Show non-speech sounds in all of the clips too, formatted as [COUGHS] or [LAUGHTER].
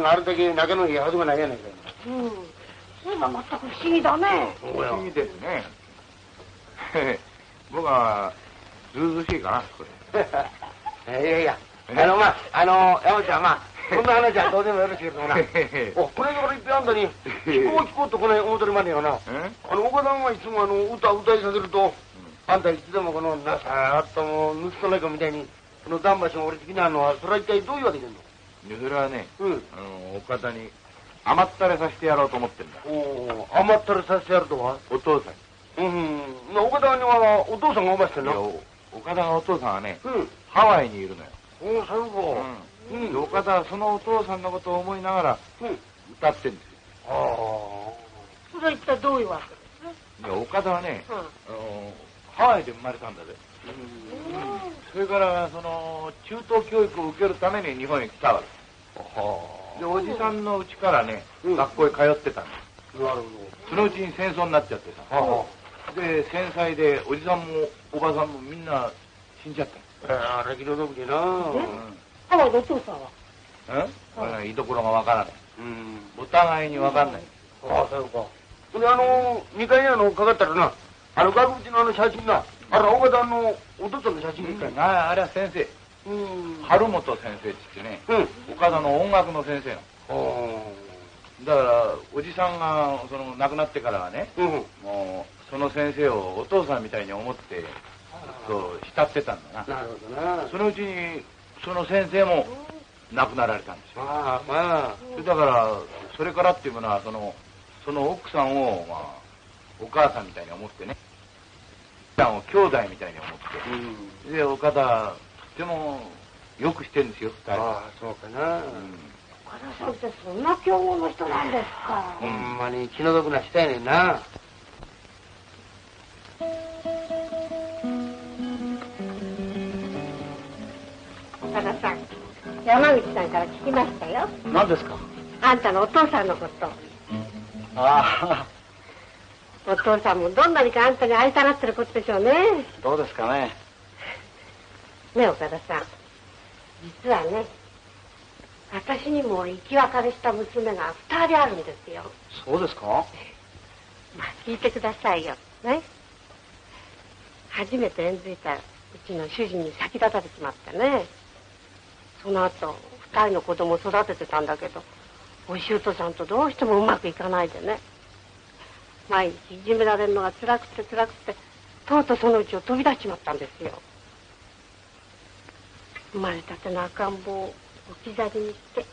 のあれだけ仲のいいはずがないやないかうん。それは全く不思議だね。そうやいいですね。僕は、ずうずうしいかな、これ。いやいや、[LAUGHS] あの、まあ、[LAUGHS] あの、山ちゃん、まあ、こんな話はどうでもよろしいけどもな。お、これからいっぺんあんたに、聞こう聞こうとこの思ってるまでよな。えあの、岡田がいつもあの、歌歌いさせると、あんたいつでもこの、なさあったもう、盗人ないかみたいに、このダンバシが俺的なのは、それは一体どういうわけでんのでそれはね、うん。あの、岡田に甘ったれさせてやろうと思ってんだ。おー甘ったれさせてやるとは？お父さんうん。まあ岡田には、お父さんがおましてんに。な。いやお岡田のお父さんはね、うん。ハワイにいるのよ。おー、最後。う。うんんで岡田はそのお父さんのことを思いながらうん。歌ってんですああ。それは一体どういうわけよ。で岡田はね、うんあの、ハワイで生まれたんだぜ。それから、その、中等教育を受けるために日本へ来たわけ。はで、おじさんのうちからね、うん学校へ通ってたんです。なるほそのうちに戦争になっちゃってさ。ど。はで、戦災で、おじさんもおばさんもみんな死んじゃったのあ。ああ、歴史の時な。ハワイのお父さんは？うんうん、居所がわからない。うん。お互いにわかんない。ああ、そうか。ほんで、あの、二階にあの、かかったらな、あの、額縁のあの写真な、あれ、岡田のお父さんの写真みたいな。ああれは先生。うん。春本先生って言ってね、うん。岡田の音楽の先生なの。あだから、おじさんが、その、亡くなってからはね、あ。うん。もう、その先生をお父さんみたいに思って、そう、慕ってたんだな。なるほどな。そのうちに、その先生も亡くなられたんですよ。まあ、まあ。だから、それからっていうものは、その、その奥さんを、まあ、お母さんみたいに思ってね、奥さんを兄弟みたいに思って、うん。で、岡田、とっても、よくしてるんですよ、二人。ああ、そうかな。うん岡田さんってそんな強豪の人なんですか。ほんまに気の毒な人やねんな。岡田さん、山口さんから聞きましたよ。何ですか？あんたのお父さんのこと。ああ、お父さんもどんなにかあんたに愛さらってることでしょうね。どうですかね。ね岡田さん。実はね、私にも生き別れした娘が二人あるんですよ。そうですか？[LAUGHS] まあ、聞いてくださいよ。ね。初めて縁づいたうちの主人に先立たれちまってね。その後、二人の子供を育ててたんだけど、お姑さんとどうしてもうまくいかないでね。毎日いじめられるのが辛くて辛くて、とうとうそのうちを飛び出しちまったんですよ。生まれたての赤ん坊を置き去りにして。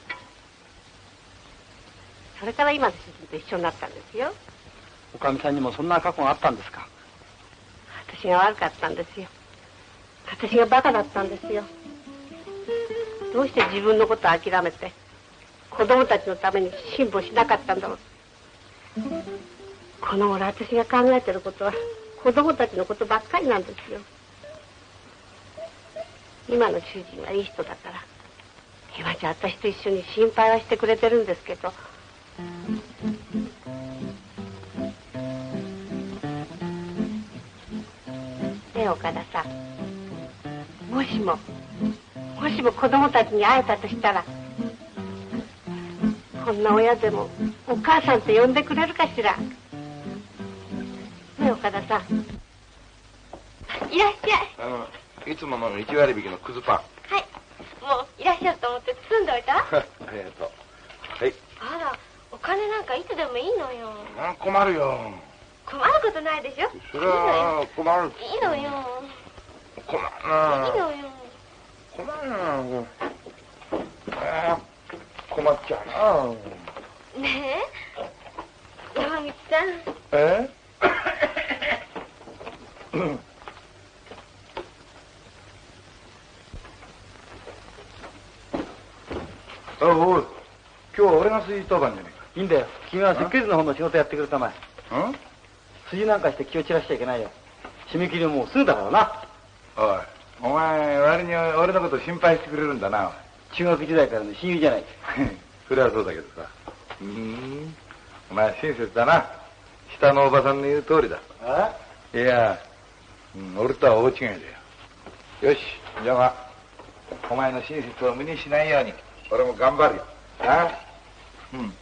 それから今の主人と一緒になったんですよ。おかみさんにもそんな過去があったんですか？私が悪かったんですよ。私がバカだったんですよ。どうして自分のことを諦めて子供たちのために辛抱しなかったんだろうこの頃私が考えてることは子供たちのことばっかりなんですよ。今の主人はいい人だから今じゃ私と一緒に心配はしてくれてるんですけど。ねえ岡田さん。もしももしも子供たちに会えたとしたらこんな親でもお母さんと呼んでくれるかしら。ねえ岡田さんいらっしゃい。あの、いつもの1割引きのくずパン。はい。もういらっしゃると思って包んでおいた？[LAUGHS] ありがとう。はい。あら、お金なんかいつでもいいのよ。あ困るよ。困ることないでしょ？それは困る。いいのよ。困るいないのよ。困るなあー困っちゃうなねえ。山口さん。え？う [COUGHS] んあおい。今日は俺が水当番じゃねいいんだよ。君は設計図の方の仕事やってくれたまえ。えかん？筋なんかして気を散らしちゃいけないよ。締め切りももうすぐだからな。おい。お前割に俺のこと心配してくれるんだな中学時代からの親友じゃない。[LAUGHS] それはそうだけどさ。うーん。お前親切だな下のおばさんの言う通りだあいや、うん、俺とは大違いだよ。よし、じゃあまあ、お前の親切を無にしないように、俺も頑張るよ。あ？うん。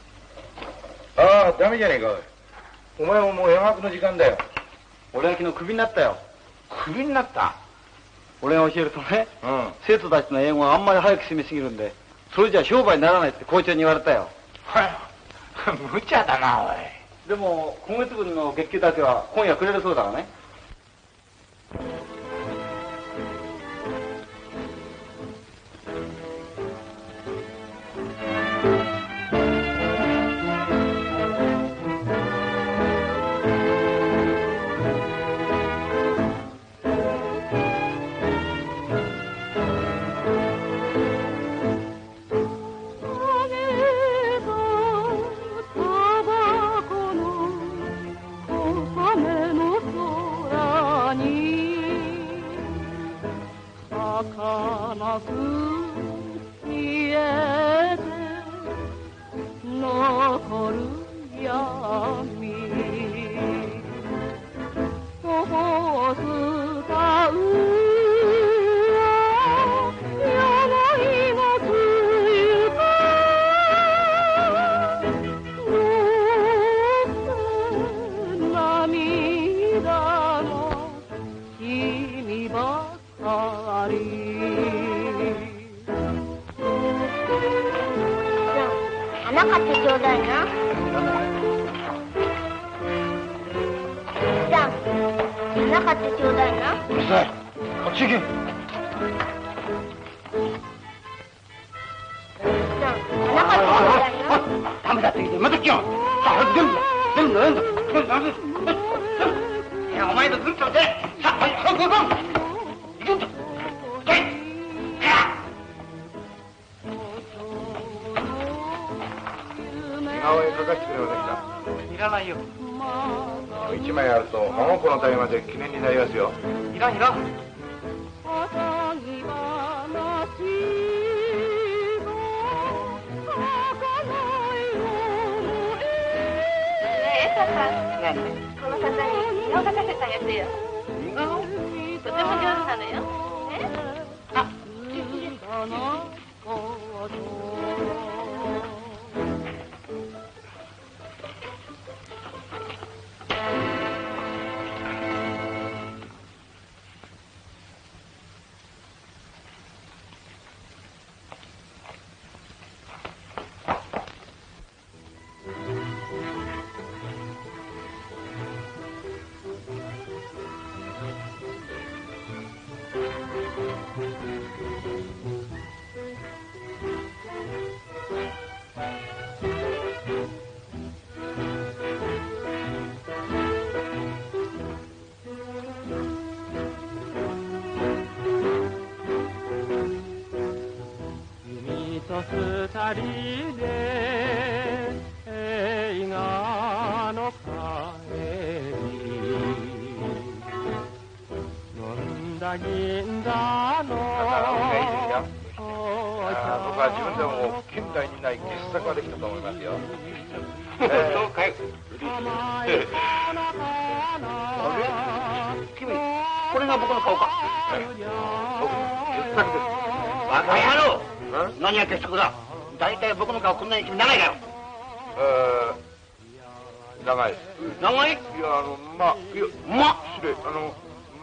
ああ、ダメじゃねえか、おい。お前ももう山学の時間だよ。俺は昨日クビになったよクビになった？俺が教えるとねうん。生徒たちの英語があんまり早く済みすぎるんでそれじゃ商売にならないって校長に言われたよはい。無茶だな、おい。でも今月分の月給だけは今夜くれるそうだがね。人で映画の帰り飲んだ銀座のあ僕は自分でも近代にない傑作ができたと思いますよ。そうかい。あれ？君、これが僕の顔か。僕、傑作です。バカ野郎何が傑作だ？大体僕の顔こんなに君長いだよ。えー、長い。長い？いや、あの、ま、いや、ま、失礼、あの、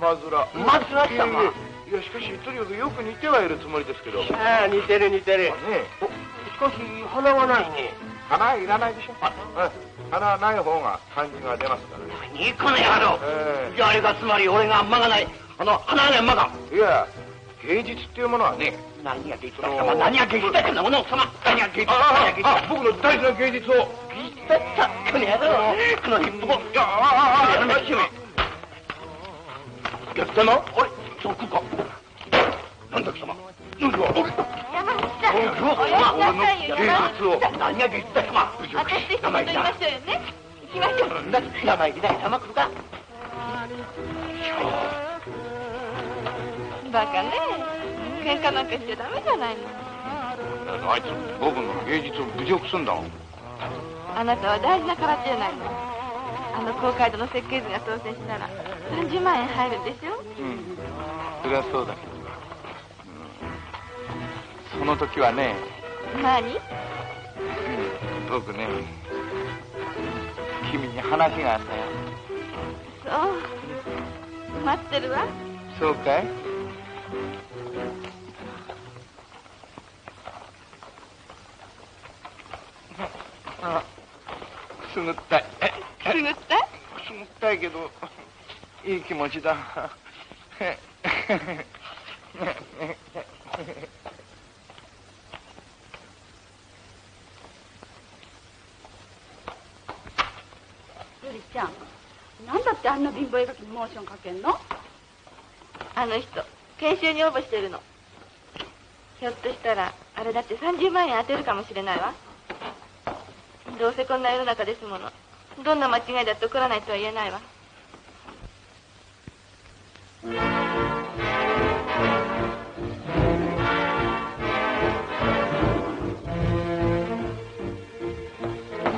まずら。まずらしたまいやしかし、とにかくよく似てはいるつもりですけど。ねああ、似てる似てる。しかし、鼻はないね。花いらないでしょ。うん花はない方が感じが出ますからね。いいかね、野郎。えじゃあ、あれがつまり俺が間がない。あの、鼻がない間が。えいや、芸術っていうものはね、何が芸術だ様何が芸術だこんなもの様。何が芸術だあ何が芸術だあ、僕の大事な芸術を。だったこの野郎このヒップホップいや、ああ、ああ、やめてよやったなあれそかなんだ貴様芸術を。何が芸術だ様私と一緒に撮りましょうよね。行きましょう。だ生意気だ様来るかバカね。喧嘩なんかしちゃダメじゃないの。あいつ、僕の芸術を侮辱すんだ。あなたは大事な空手じゃないの。あの公会堂の設計図が当選したら30万円入るんでしょうん。それはそうだけど。うんその時はね、何？僕ね、君に話があったよ。そう。待ってるわ。そうかい？くすぐったい。え？くすぐったい？くすぐったいけど、いい気持ちだ。ゆりちゃん、なんだってあんな貧乏絵描きにモーションかけんの？あの人、研修に応募してるの。ひょっとしたら、あれだって30万円当てるかもしれないわ。どうせこんな世の中ですもの。どんな間違いだって起こらないとは言えないわ。お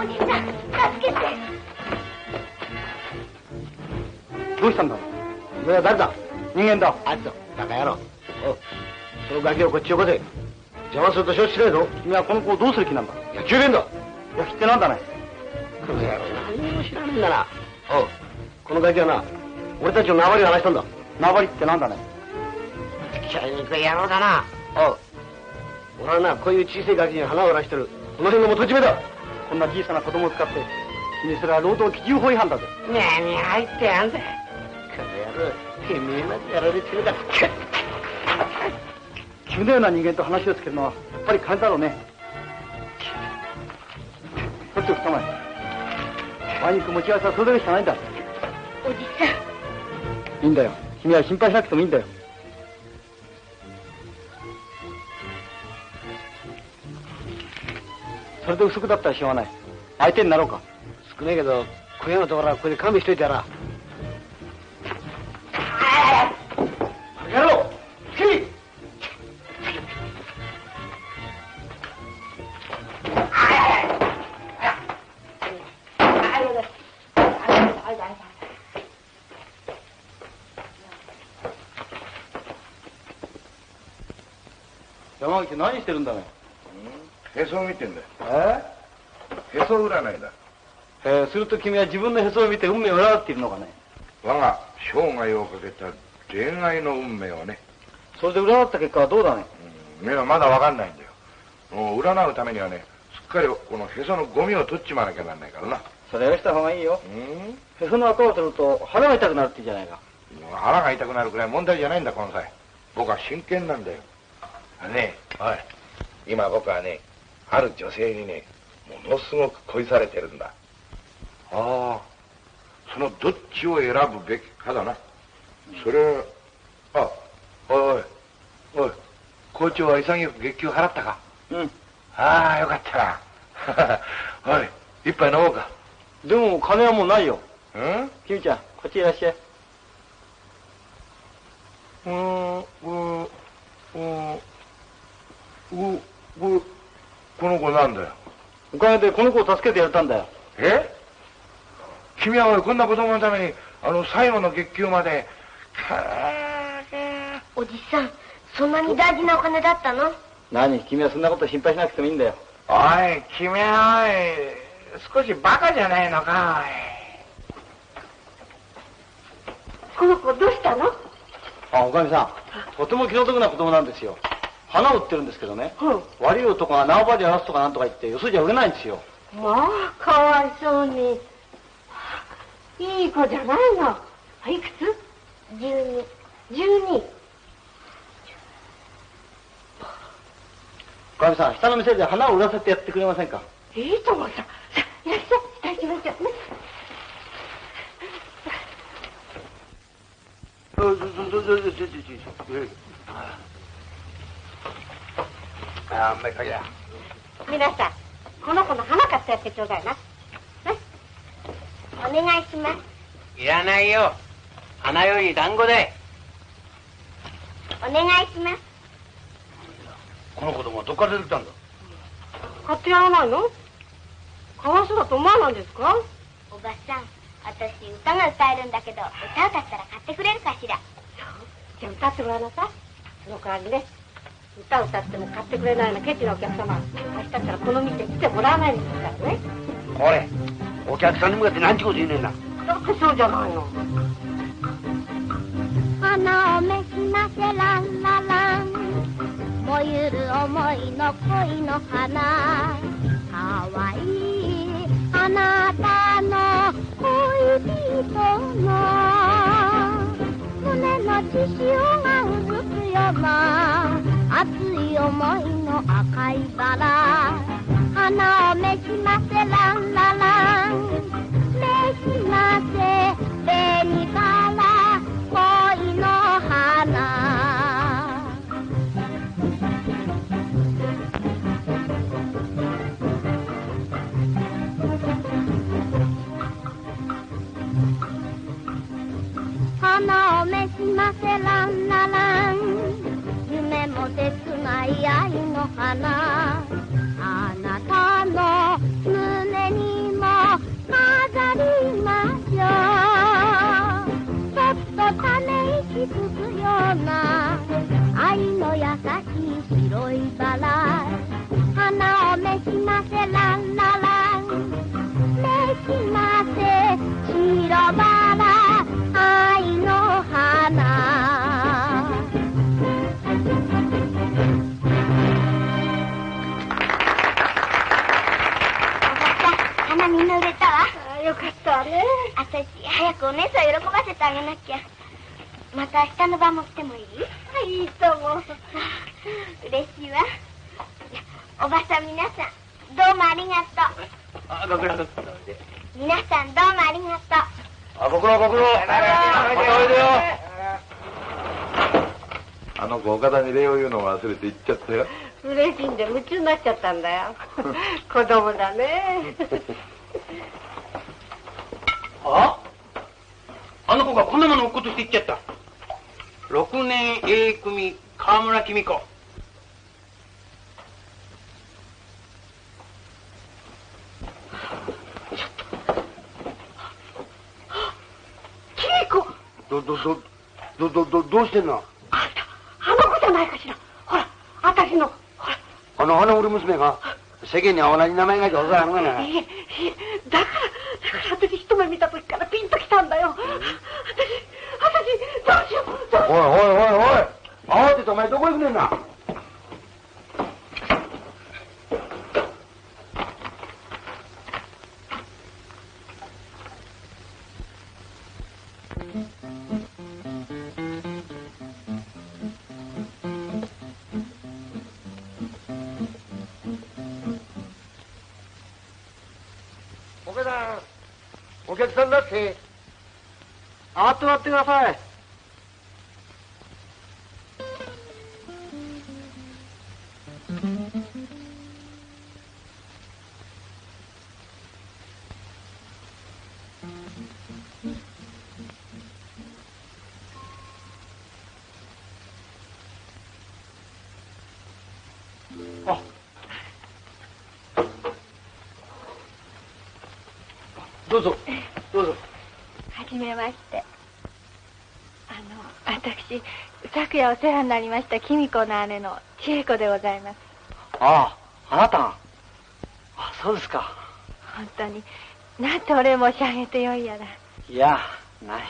兄さん、助けて。どうしたんだ？お前は誰だ？人間だ。あいつだバカ野郎。おう。そのガキをこっちよこせ邪魔すると承知しないぞ。君はこの子をどうする気なんだ？野球弁だ野球ってなんだね。この野郎何も知らねえんだな。おうこのガキはな俺たちの縄張りを話したんだ。縄張りってなんだね。気合いにくい野郎だな。おう。俺はなこういう小さいガキに花を荒らしてる。この辺の元締めだ。こんな小さな子供を使って君それは労働基準法違反だぜ。何入ってやんだ。この野郎てめえまでやられてるだ [LAUGHS] 君のような人間と話をつけるのはやっぱり金だろうねちを捕まえワインと持ち合わせはそれだけしかないんだ。おじさん、いいんだよ。君は心配しなくてもいいんだよ。それで不足だったらしょうがない。相手になろうか。少ないけど今夜のところはここで勘弁しといてやら。やろう君山口何してるんだね？へそを見てんだよ。え？へそ占いだ。えー、すると君は自分のへそを見て運命を占っているのかね？我が生涯をかけた恋愛の運命をね、それで占った結果はどうだね？うん、目はまだわかんないんだよ。もう占うためにはね、すっかりこのへそのゴミを取っちまわなきゃなんないからな。それをした方がいいようん？へその垢を取ると腹が痛くなるって言うじゃないか腹が痛くなるくらい問題じゃないんだ、この際。僕は真剣なんだよ。ねおい、今僕はね、ある女性にね、ものすごく恋されてるんだ。ああ、そのどっちを選ぶべきかだな。それ、あ、おいおい、おい、校長は潔く月給払ったか？うん。ああ、よかったな。[LAUGHS] おい、一杯飲もうか。でも金はもうないよ。うん？君ちゃん、こっちいらっしゃい。うーん、うーん、うーん、う、う、この子なんだよ。おかげでこの子を助けてやれたんだよ。え？君はこんな子供のために、あの、最後の月給まで、おじさん、そんなに大事なお金だったの？何？君はそんなこと心配しなくてもいいんだよ。おい、君はおい、少しバカじゃないのか、この子どうしたの？あ、おかみさん、とても気の毒な子供なんですよ。花を売ってるんですけどね、うん。悪い男が縄張り荒らすとかなんとか言って、よそじゃ売れないんですよ。まあ、かわいそうに。いい子じゃないの。あいくつ？12。?12。おかみさん、下の店で花を売らせてやってくれませんか？いいと思うさ。いらっしゃい。いただきましょうね。ああんまりかけや。皆さん、この子の花買ってやってちょうだいな。ね。お願いします。いらないよ。花より団子で。お願いします。この子供はどっから出てきたんだ？買ってやらないの？かわいそうだと思わないんですか？おばさん、私歌が歌えるんだけど、歌歌ったら買ってくれるかしら。じゃあ歌ってごらんなさい。その代わりね、歌歌っても買ってくれないようなケチなお客様、明日からこの店来てもらわないんですからね。これ、お客さんに向かって何ちゅうこと言うねんな。だってそうじゃないの。花をめしませらんららん燃ゆる思いの恋の花かわいいあなたの恋人の胸の血潮がうずくような熱い思いの赤いバラ。花をめしませらんららんめしませ紅バラ恋の花。花をめしませらんない愛早くお姉さん喜ばせてあげなきゃまた明日の晩も来てもいい？いいと思う。嬉しいわおばさん皆さんどうもありがとあ、ご苦労皆さんどうもありがとうあ、ご苦労ご苦労。またおいでよ。あの子、岡田に礼を言うのを忘れて行っちゃったよ。嬉しいんで夢中になっちゃったんだよ。[LAUGHS] 子供だね。[LAUGHS] あ？あの子がこんなもの落っことして行っちゃった。六年 A 組河村紀美子。ど、ど、ど、ど、ど、ど、どうしてんの？あんた、あの子じゃないかしら。ほら、私の、ほら。あの花売り娘が、世間には同じ名前が上手あるがな。いえ、いえ、だから、だから私一目見た時からピンときたんだよ。[LAUGHS] 私、どうしよう、どうしおい。おいおいおい慌ててお前どこ行くねんな？ってください。あ、どうぞ、どうぞ。はじめまして。あの、私、昨夜お世話になりました、君子の姉の千恵子でございます。ああ、あなたが。あ、そうですか。本当に、なんてお礼申し上げてよいやら。いや、ない。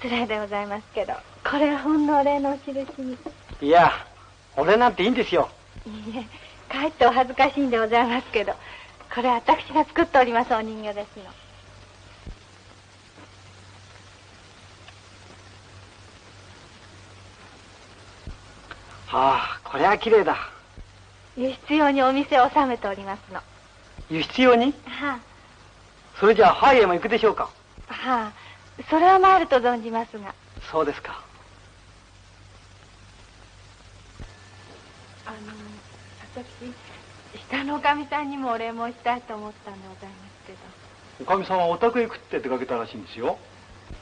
失礼でございますけど、これはほんのお礼のお印に。いや、俺なんていいんですよ。いいえ、かえってお恥ずかしいんでございますけど、これは私が作っておりますお人形ですの。ああ、これは綺麗だ。輸出用にお店を収めておりますの。は輸出用に？あ、それじゃあ、ハイへも行くでしょうか？はあ、それは参ると存じますが。そうですか。あの、私、下のおかみさんにもお礼申したいと思ったんでございますけど。おかみさんはお宅へ行くって出かけたらしいんですよ。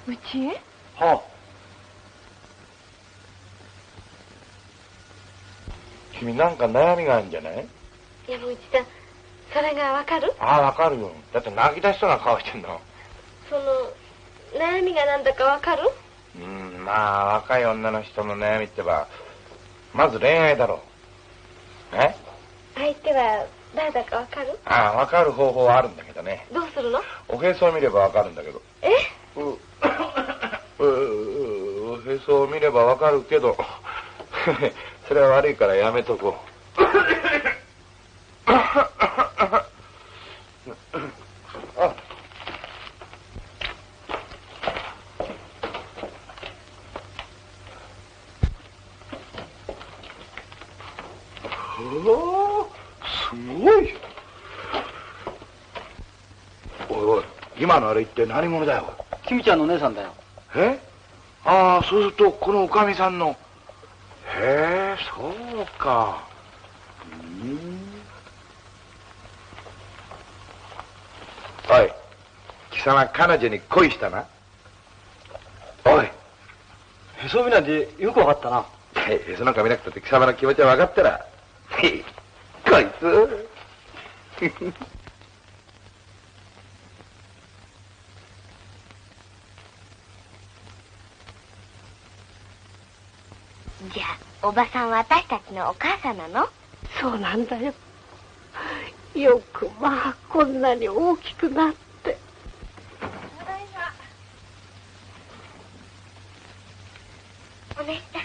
うちへ？は君なんか悩みがあるんじゃない？山口さん、それがわかる？ああ、わかるよ。だって泣き出しそうな顔してんの。その、悩みがなんだかわかる？うん、まあ、若い女の人の悩みってば、まず恋愛だろう。え？相手は誰だかわかる？ああ、わかる方法はあるんだけどね。どうするの？おへそを見ればわかるんだけど。え？う、う、う、おへそを見ればわかるけど、それは悪いからやめとこう。あすごいよ。おいおい、今のあれ一体何者だよ。あ、キミちゃんの姉さんだよ。え？ああ、そうすると、このおかみさんの。へえ、そうか。うん。おい、貴様彼女に恋したな。おい、へそ見ないでよくわかったな。へそなんか見なくたって貴様の気持ちは分かったら。へいこいつ。じゃあ、おばさんは私たちのお母さんなの？そうなんだよ。よくまあこんなに大きくなって。お姉さん、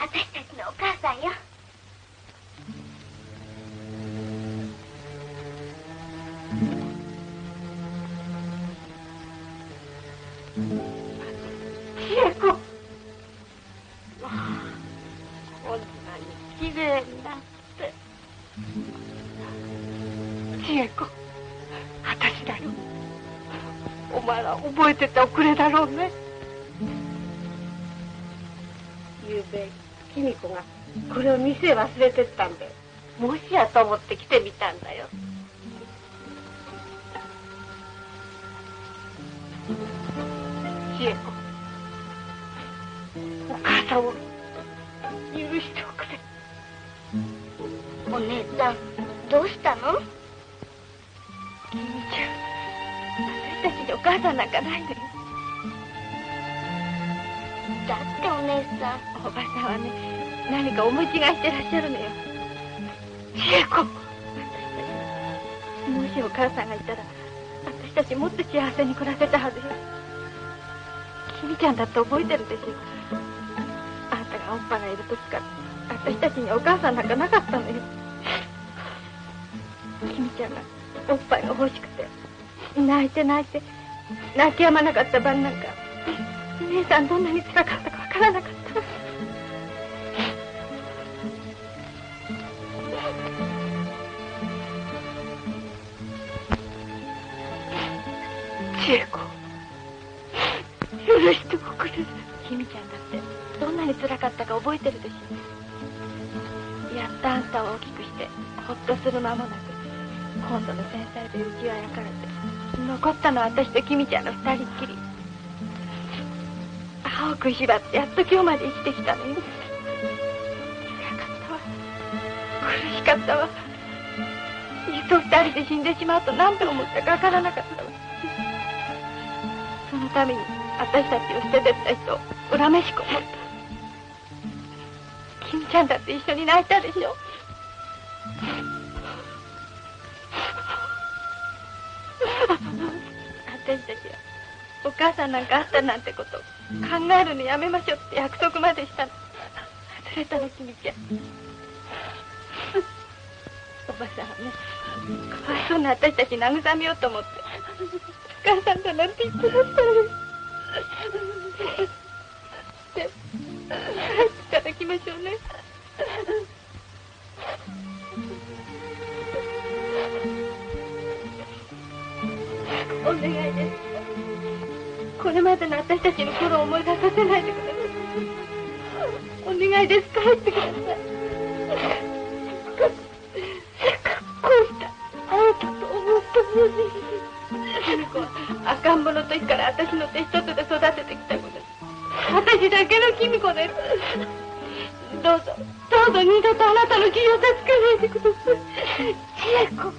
私たちのお母さんよ。覚えてておくれだろうね。ゆうべ、君子がこれを店へ忘れてったんで、もしやと思って来てみたんだよ。千恵子。お母さんを許しておくれ。お姉さん、どうしたの？君ちゃん、私たちにお母さんなんかないのよ。だってお姉さん、おばさんはね、何か思い違いしてらっしゃるのよ。千恵子。もしお母さんがいたら、私たちもっと幸せに暮らせたはずよ。君ちゃんだって覚えてるでしょ。あんたがおっぱがいる時から、私たちにお母さんなんかなかったのよ。君ちゃんがおっぱいが欲しくて、泣いて泣いて、泣き止まなかった晩なんか、姉さんどんなに辛かったかわからなかった。千恵子許しておくれ君ちゃんだってどんなに辛かったか覚えてるでしょ。やっとあんたを大きくしてほっとする間もなく今度の戦災でうちは焼かれて。残ったのは私と君ちゃんの二人っきり。歯を食いしばってやっと今日まで生きてきたのよ。辛かったわ。苦しかったわ。いっそ二人で死んでしまうと何て思ったかわからなかったわ。そのために私たちを捨ててった人を恨めしく思った。君ちゃんだって一緒に泣いたでしょ。お母さんなんかあったなんてこと考えるのやめましょうって約束までしたの。忘れたの君ちゃんおばさんはねかわいそうな私たち慰めようと思って。お母さんだなんて言ってましたのにでいただきましょうね。お願いですこれまでの私たちの頃を思い出させないでください。お願いです帰ってくださいせっかくこうした会えたと思ったのに。君子は赤ん坊の時から私の手一つで育ててきた子です私だけの君子です。どうぞ。どうぞ二度とあなたの気を助けないでください。千恵子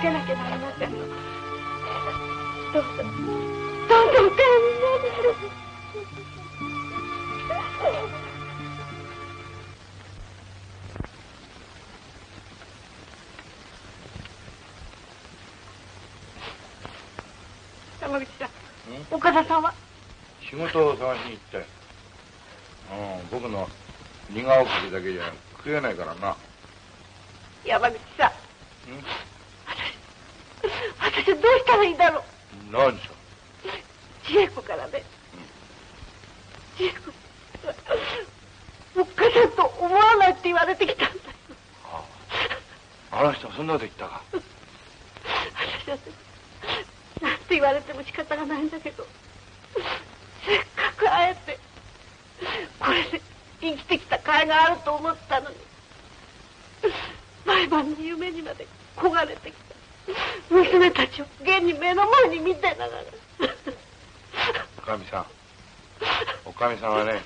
けなきゃなりませんのどうぞどうぞお帰りになってください岡田さんは仕事を探しに行ったよ。うん、僕の似顔絵だけじゃ食えないからな。山口さんん私どうしたらいだろ。う何さ。千恵子からね。千恵子。おっかさんと思わないって言われてきたんだよ。あの人はそんなこと言ったか。私はね。なんて言われても仕方がないんだけど。せっかく会えてこれで生きてきた甲斐があると思ったのに毎晩の夢にまで焦がれてきた娘たちを現に目の前に見てながらおかみさん。おかみさんはね、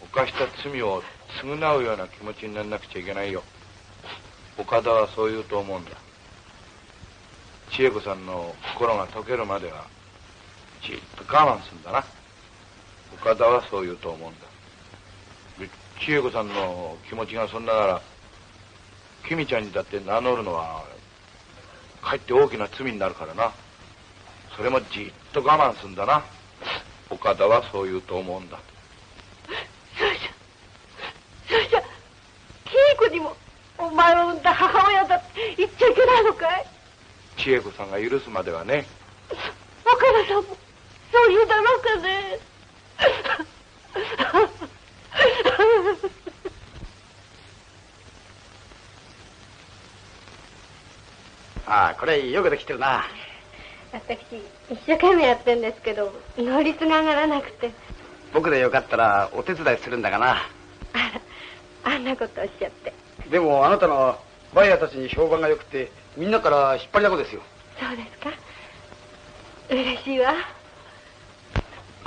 犯した罪を償うような気持ちにならなくちゃいけないよ。岡田はそう言うと思うんだ。千恵子さんの心が解けるまでは、じっと我慢するんだな。岡田はそう言うと思うんだ。千恵子さんの気持ちがそんななら、君ちゃんにだって名乗るのは、かえって大きな罪になるからな。それもじっと我慢するんだな。岡田はそう言うと思うんだ。それじゃそれじゃ恵子にもお前を産んだ母親だって言っちゃいけないのかい？千恵子さんが許すまではね。岡田さんもそう言うだろうかねああ、これよくできてるな。私一生懸命やってんですけど能率が上がらなくて僕でよかったらお手伝いするんだがな。あらあんなことおっしゃってでもあなたのバイヤーたちに評判が良くて、みんなから引っ張りだこですよ。そうですか嬉しいわ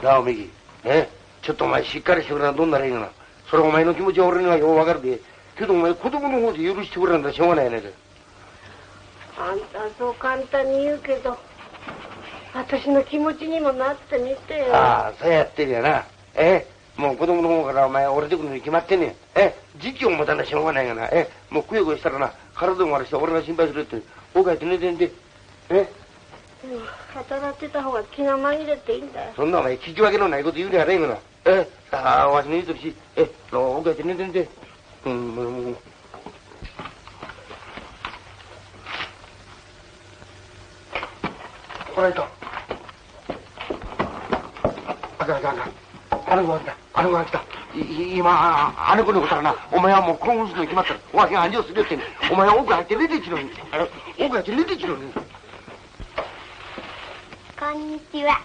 なあ、おめぎ。ねちょっとお前しっかりしてくれなどんならいいかな。それお前の気持ちは俺にはようわかるで。けどお前子供の方で許してくれなんだしょうがないやねあんたそう簡単に言うけど私の気持ちにもなってみてよああ、そうやってるやな。えもう子供の方からお前折れてくるのに決まってんねん。え時期を持たなしょうがないがな。えもうくよくよしたらな、体も悪して俺が心配するって。おかえって寝てんで。え？でも働いてた方が気が紛れていいんだよそんなお前聞き分けのないこと言うにはねえがな。え？ああ、わしの言うとるし。え？えって寝てんで。うん、もうもこらえた。あかんあかんあかん。あの子が来た。あの子が来た。いい今、ああの子のことはな、お前はもう興奮するのに決まったら、するよってお前は奥入って出てきろに。あの、奥入って出てきろに。こんにちは。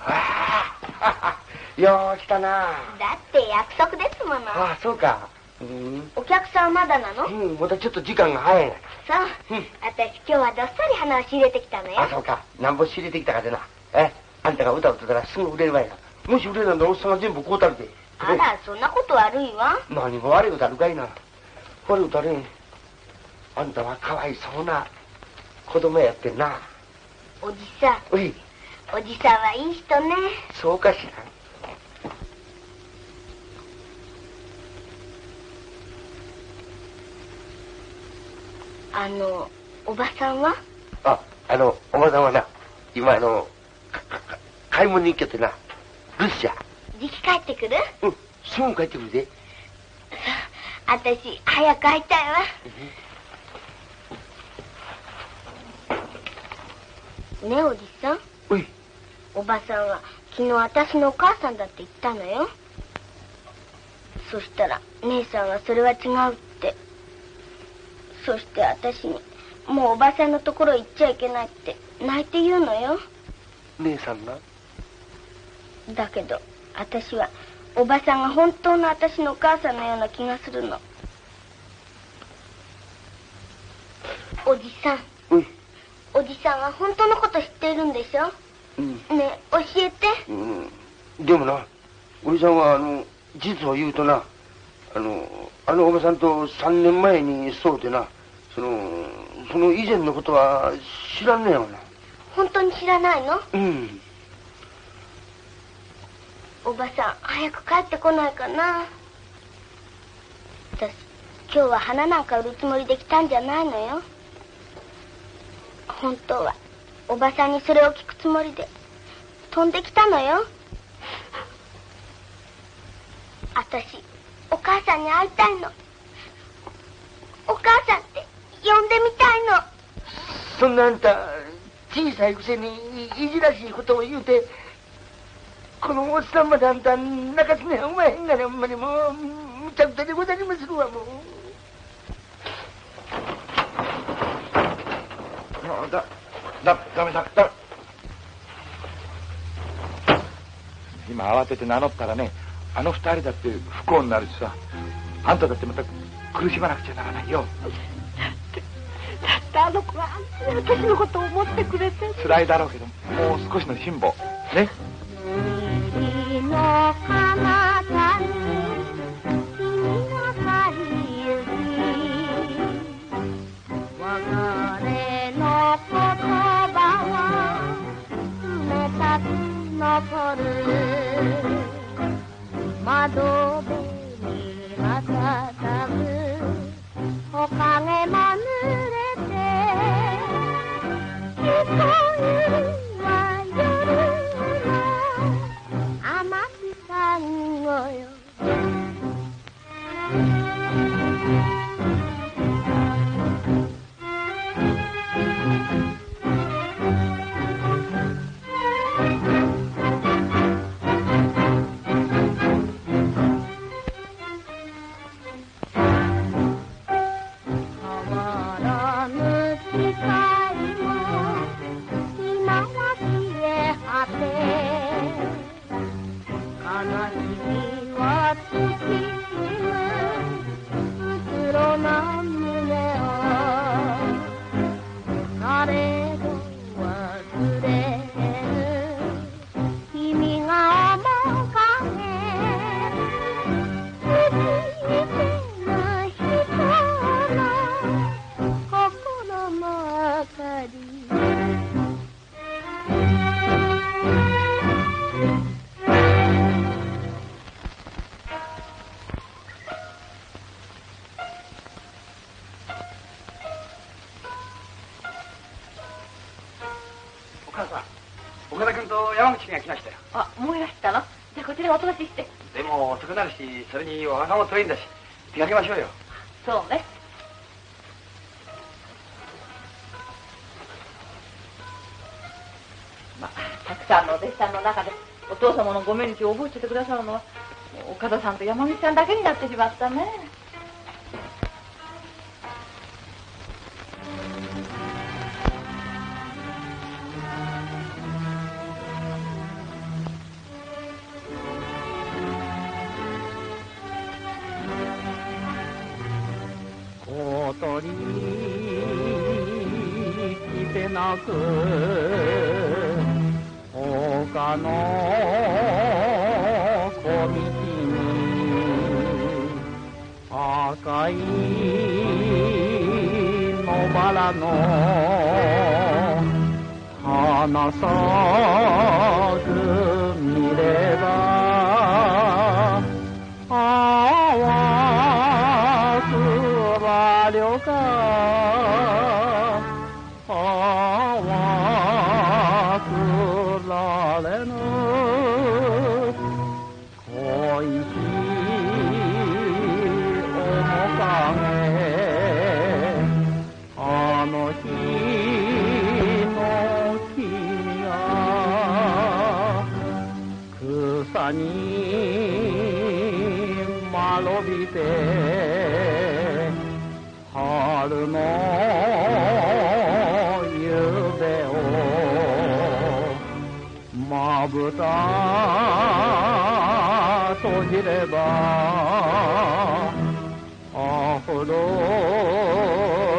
ああ、[LAUGHS] よう来たな。だって約束ですもの。ああ、そうか。うん。お客さんはまだなの？うん、またちょっと時間が早いな。そう。うん私今日はどっさり花を仕入れてきたのよあ、。そうか。なんぼ仕入れてきたかでな。え、あんたが歌歌ったらすぐ売れるわいな。もし売れなんだおっさんが全部こうたるで。あら、そんなこと悪いわ。何が悪い歌あるかいな。悪い歌ね。あんたはかわいそうな子供やってんな。おじさん、おい、おじさんはいい人ね。そうかしら。あの、おばさんは？あ、あの、おばさんはな、今あの、買い物に行きよってな。留守じゃ。時期帰ってくる？うん、すぐ帰ってくるで。私、早く会いたいわ。ねえ、おじさん。おい、おばさんは昨日私のお母さんだって言ったのよ。そしたら姉さんはそれは違うって。そして私にもうおばさんのところ行っちゃいけないって泣いて言うのよ。姉さんな。だけど私はおばさんが本当の私のお母さんのような気がするの。おじさん、おい、おじさんは本当のこと知っているんでしょ？うん。ねえ、教えて。うん、でもな、おじさんは、あの、実を言うとな、あの、あのおばさんと3年前にそうでな、その、その以前のことは知らんねやわな。本当に知らないの？うん。おばさん早く帰ってこないかな。私今日は花なんか売るつもりで来たんじゃないのよ。本当はおばさんにそれを聞くつもりで飛んできたのよ。私お母さんに会いたいのお母さんって呼んでみたいのそんなあんた、小さいくせにいいじらしいことを言うて、このおっさんまであんた泣かすねんお前へんがね、ほんまにもう、むちゃくちゃでござりまするわ、もう。あだ、だ、ダメだ、ダメ。今慌てて名乗ったらね、あの二人だって不幸になるしさ、あんただってまた苦しまなくちゃならないよ。だってあの子はあんなに私のことを思ってくれて辛いだろうけど、もう少しの辛抱。ね。君の彼方に君が去りゆき別れの言葉は冷たく残る窓辺に瞬く木陰も濡れて一人は夜の天草ごよ変けましょうよ。そうね。たくさんのお弟子さんの中でお父様のご命日を覚えててくださるのは岡田さんと山口さんだけになってしまったね。草にまろびて春の夢をまぶた閉じれば溢れ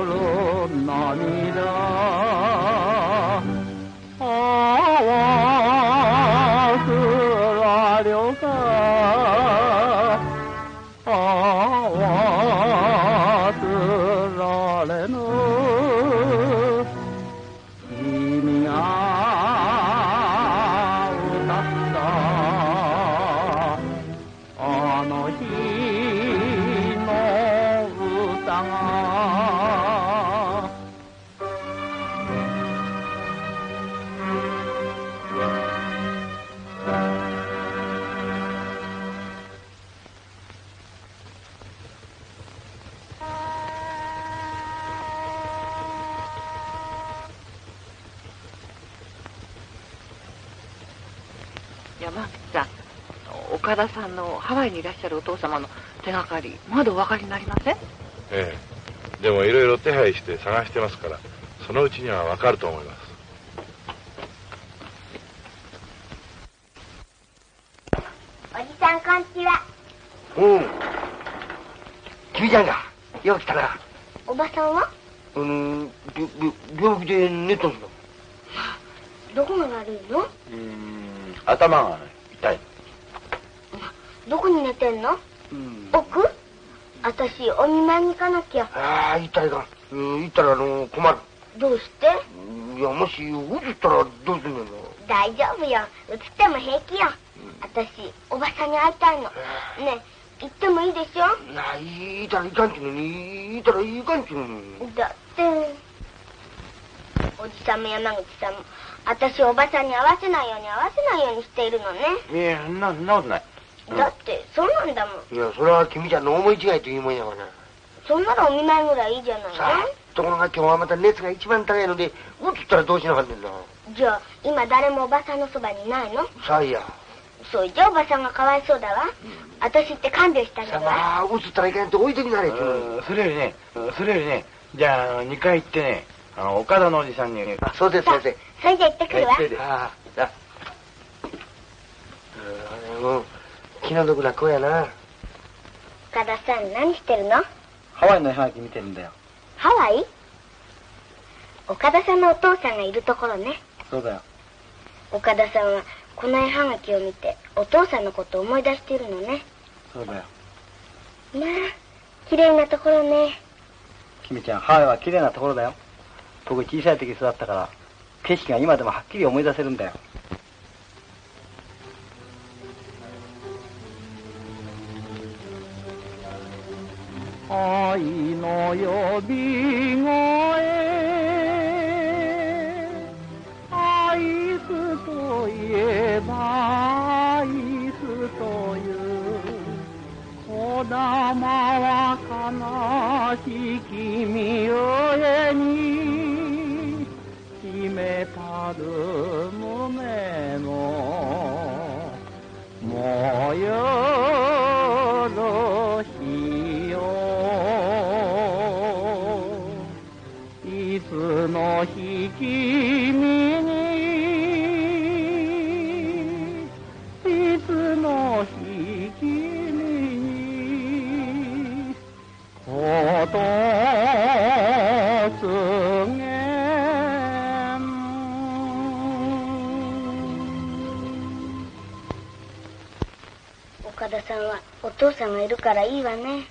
る涙岡田さんのハワイにいらっしゃるお父様の手がかりまだお分かりになりません？ええ。でもいろいろ手配して探してますから、そのうちにはわかると思います。おじさんこんちはうん。君ちゃんか。よく来たな。おばさんは？あの、びび病気で寝とんの。どこが悪いの？うん、頭が痛い。どこに寝てんのうん。奥私お見舞いに行かなきゃああ、痛いか。うん、行ったら、あの、困る。どうして？いや、もし、映ったらどうすんの？よ。大丈夫よ映っても平気よ私おばさんに会いたいのねえ行ってもいいでしょ？なあ、いたらいかんちゅうのに、いたらいかんちゅうのに。だっておじさんも山口さんも私をおばさんに会わせないように会わせないようにしているのねいや、な、そんなことない。だってそうなんだもんいや、それは君ちゃんの思い違いというもんやからな。そんならお見舞いぐらいいいじゃないさあ、ところが今日はまた熱が一番高いので、映ったらどうしなかったんだ？のじゃあ今誰もおばさんのそばにいないの？さあいや。それじゃおばさんがかわいそうだわ私って看病してあげさあるわまあ、映ったらいかんと置いてきなれっちゅうのに。それよりね、それよりね、じゃあ、2回行ってね、あの、岡田のおじさんに、あ、そうです、そうです。それじゃ行ってくるわそれでああ、さあ。うん、気の毒な子やな。岡田さん何してるの？ハワイの絵はがき見てるんだよ。ハワイ？岡田さんのお父さんがいるところねそうだよ。岡田さんはこの絵はがきを見てお父さんのことを思い出しているのねそうだよ。まあ綺麗なところね君ちゃん、ハワイは綺麗なところだよ。僕小さい時育ったから、景色が今でもはっきり思い出せるんだよ。愛の呼び声。愛すといえば愛すという。こだまは悲しき君ゆえにめたる胸のもよの日君にいつの日君にこと告げ岡田さんはお父さんがいるからいいわね。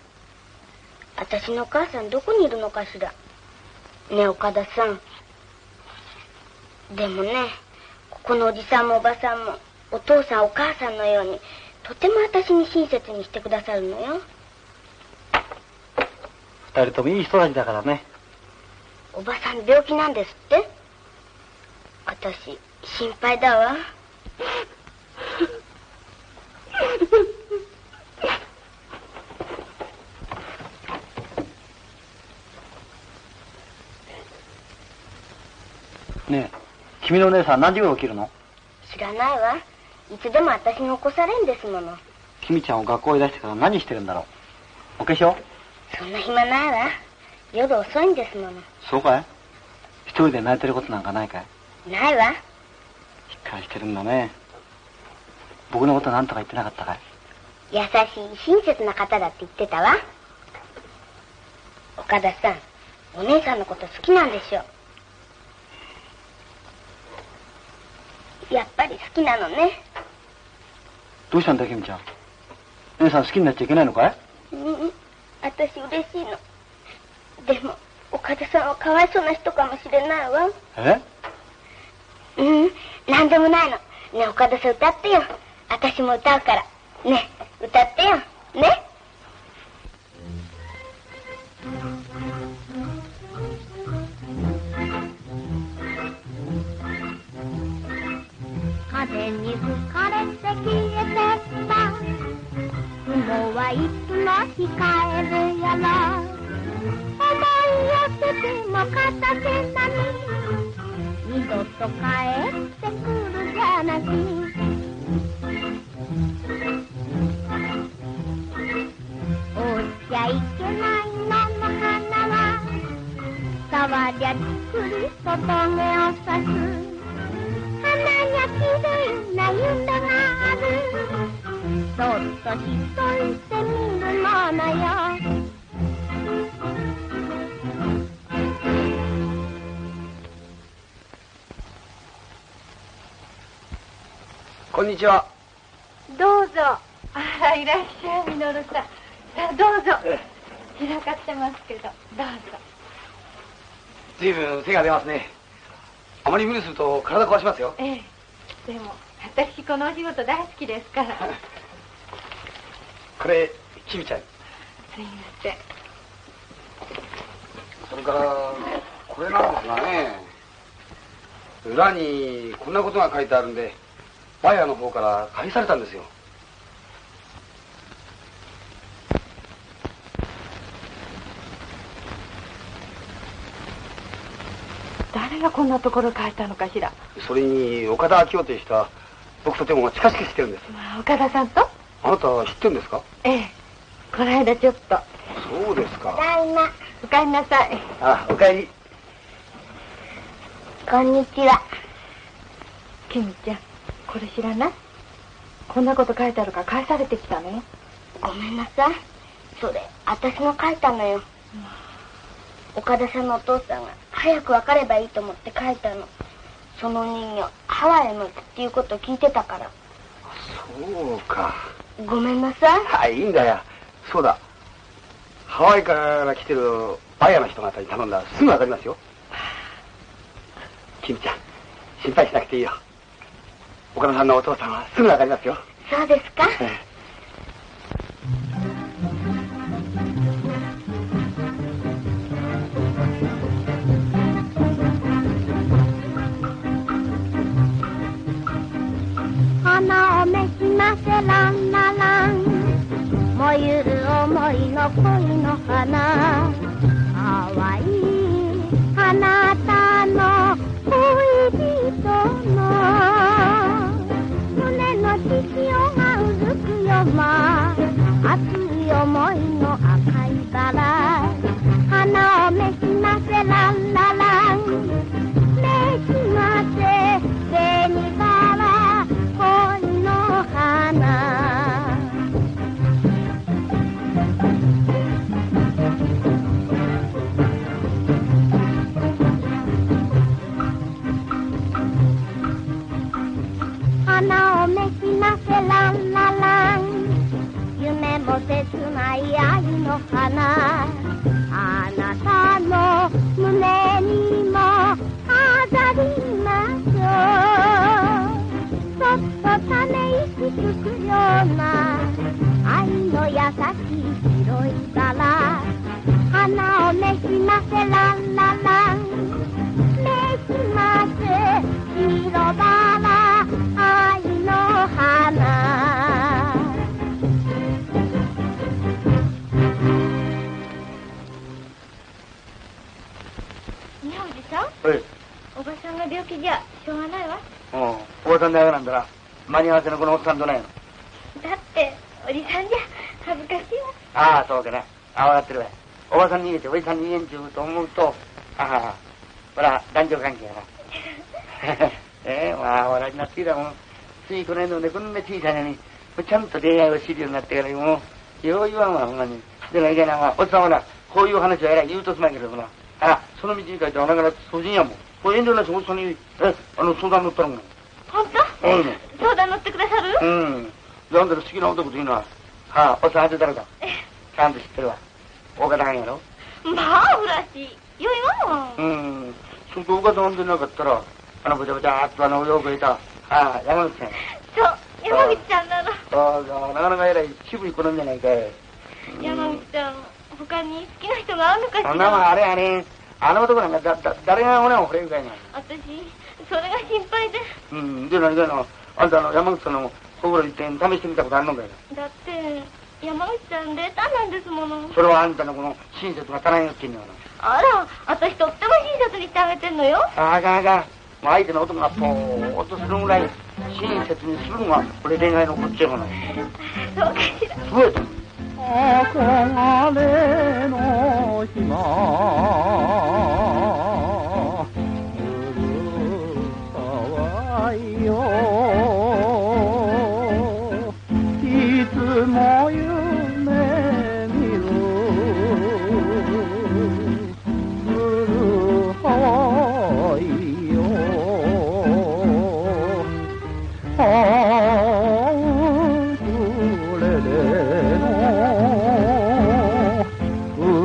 私のお母さんどこにいるのかしら。ねえ岡田さん。でもねここのおじさんもおばさんもお父さんお母さんのようにとても私に親切にしてくださるのよ。二人ともいい人たちだからね。おばさん病気なんですって？私心配だわ [LAUGHS] ねえ、君のお姉さん何時頃起きるの？知らないわ。いつでも私に起こされんですもの。君ちゃんを学校へ出してから何してるんだろう？お化粧？そんな暇ないわ。夜遅いんですもの。そうかい？一人で泣いてることなんかないかい？ないわ。しっかりしてるんだね。僕のこと何とか言ってなかったかい？優しい親切な方だって言ってたわ。岡田さんお姉さんのこと好きなんでしょやっぱり好きなのね。どうしたんだ、君ちゃん？姉さん好きになっちゃいけないのかい？うんうん。私嬉しいの。でも岡田さんはかわいそうな人かもしれないわ。え？うん何でもないの。ね岡田さん歌ってよ。私も歌うから。ね歌ってよ。ね風に吹かれて消えてった。雲はいつも控えるやろ。思い寄せても片手なに二度と帰ってくるじゃなし落ちちゃいけないのの花は触りゃじっくりと棘を刺す。花にゃ綺麗な夢があるそっといてみるものよこんにちは。どうぞ。あら、いらっしゃい、みのるさん。さあ、どうぞ。散らかってますけど、どうぞ。随分手が出ますね。あまり無理すると体壊しますよ。ええ。でも、私、このお仕事大好きですから。[LAUGHS] これ、君ちゃん。すいません。それから、これなんですがね。裏にこんなことが書いてあるんで、バイヤーの方から返されたんですよ。誰がこんなところ書いたのかしら？それに、岡田明夫という人は、僕とても近しくしてるんです。まあ岡田さんと？あなた知ってるんですか？ええ。この間ちょっと。そうですか。だいまお帰りなさい。あ、お帰り。こんにちはキミちゃん、これ知らない？こんなこと書いてあるから返されてきたのよ。ごめんなさいそれ私の書いたのよ岡田さんのお父さんが早く別ればいいと思って書いたのその人形ハワイへ向くっていうことを聞いてたからそうか。ごめんなさいはい、いいんだよ。そうだ。ハワイから来てるバイヤーの人方に頼んだらすぐわかりますよ。君ちゃん、心配しなくていいよ。岡田さんのお父さんはすぐわかりますよ。そうですか？ええめしませらんならん。燃ゆる思いの恋の花。かわいいあなたの恋人の。胸の父をがうずくよま熱い思いの赤いバラ。花をめしませランなランめしませ紅バラ花。花を召しませランララン。夢も切ない愛の花。あなたの胸にも飾りましょうっとため息つくような。愛の優しい白いバラ。花を召しませランララン召します白バラ。愛の花間に合わせのこのおっさんどないのだっておじさんじゃ恥ずかしいわああ、そうかな。ああ、わかってるわ。おばさん逃げて、おじさん逃げんちゅうと思うと、ああ、ほら、男女関係やな。[LAUGHS] ええまあ、ほら、なってきたもん。ついこの間のね、こんな小さいのに、もうちゃんと恋愛を知るようになってから、もう、よう言わんわ、ほんまに。でないけな、まあ、おっさんはな、こういう話はえらい言うとすまんけどもな。あ、その道に書いておながら通じんやもん。こう遠慮なしおっさんに、え、あの、相談乗ったのもん。本うん。当相談乗ってくださる？うん。なんだろ、好きな男というのは、はあ、おっさん当てたらか。ちゃんと知ってるわ。大方はんやろまあうらしいよいわもうん。そこ大方飲んでなかったら、あの、ぼちゃぼちゃーっとあの、よくいた、ああ、山口さんや。そう山口ちゃんなのああ、なかなか偉い、渋い好みじゃないかい。山口ちゃん他に好きな人があるのかしそんなもんらあれやね。あの男なんか、だ、だ、誰が俺を惚れるかいな。私それが心配でうん。で、何かいな。あんたあの、山口さんの、ここら一点試してみたことあるのかいな。だって山口ちゃん冷淡なんですものそれはあんたのこの、親切が足らんよって言うんだよあら私とっても親切にしてあげてんのよな。あかんあかん。もう相手の男がぽーっとするぐらい、親切にするのが、これ恋愛のこっちやがな。そうかしらそうやった。憧れの島よいつも夢見る。ブルーハワイよ。あウレレの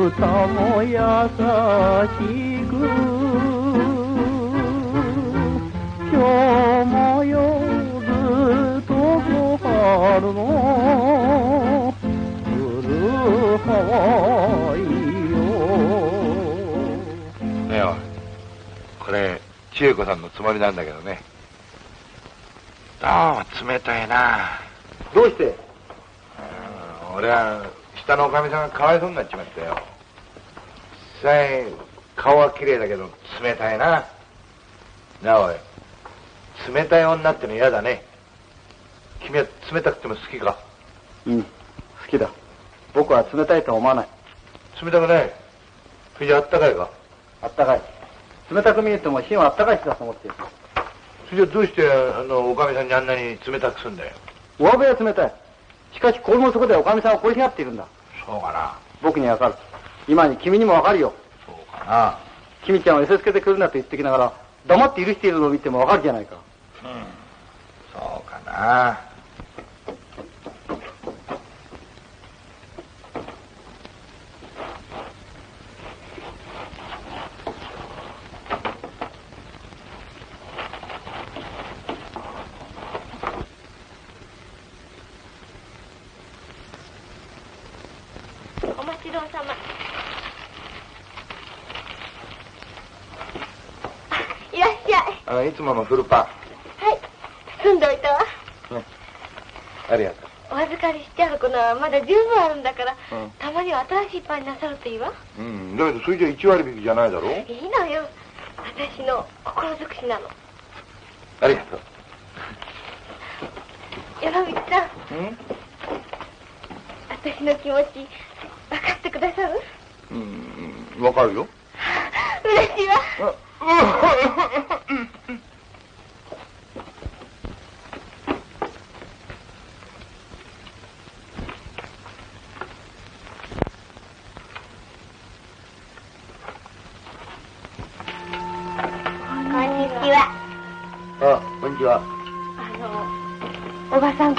歌も優しねえおい。これ千恵子さんのつもりなんだけどね。どうも冷たいな。どうして？うん俺は下のおかみさんがかわいそうになっちまったよ。実際顔は綺麗だけど冷たいな。なあおい。冷たい女っての嫌だね。君は冷たくても好きか？うん、好きだ。僕は冷たいとは思わない。冷たくないそれじゃあったかいか？あったかい。冷たく見えても芯はあったかい人だと思ってる。それじゃあどうしてあのおかみさんにあんなに冷たくすんだよ？上辺は冷たい。しかし、心の底ではおかみさんを恋しがっているんだ。そうかな僕にわかる。今に君にもわかるよ。そうかな君ちゃんを寄せつけてくるなと言ってきながら、黙って許しているのを見てもわかるじゃないか。うんそうかなお待ちどうさまいらっしゃいあのいつものフルパはい。済んどいたわ。ンね。ありがとお預かりしてあるこのはまだ十分あるんだから、うん。たまには新しいパンになさるといいわ。ううん。だけどそれじゃ1割引きじゃないだろ？いいのよ。私の心尽くしなの。ありがとう。山口さん。うん？私の気持ち分かってくださるうん、わかるよ。[LAUGHS] 嬉しいわ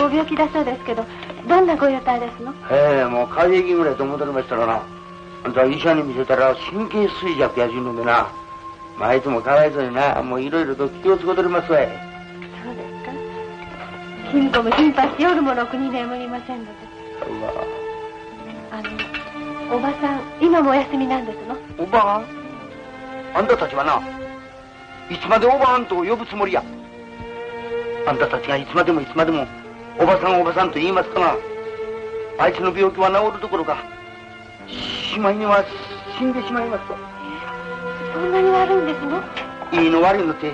病気だそうですけどどんなごですの？ええもう風邪気ぐらいと思っておりましたらな。あんた医者に見せたら神経衰弱やしのでな。まあ、いつもかわいそうにな、もういろいろと気をつけておりますわい。そうですか君子も心配して夜もろくに眠りませんのであのおばさん今もお休みなんですの？おばはん？あんたたちはな、いつまでおばはんと呼ぶつもりや？あんたたちがいつまでもいつまでも、おばさんおばさんと言いますから、あいつの病気は治るどころか、しまいには死んでしまいますわ。そんなに悪いんですの？いいの悪いのって、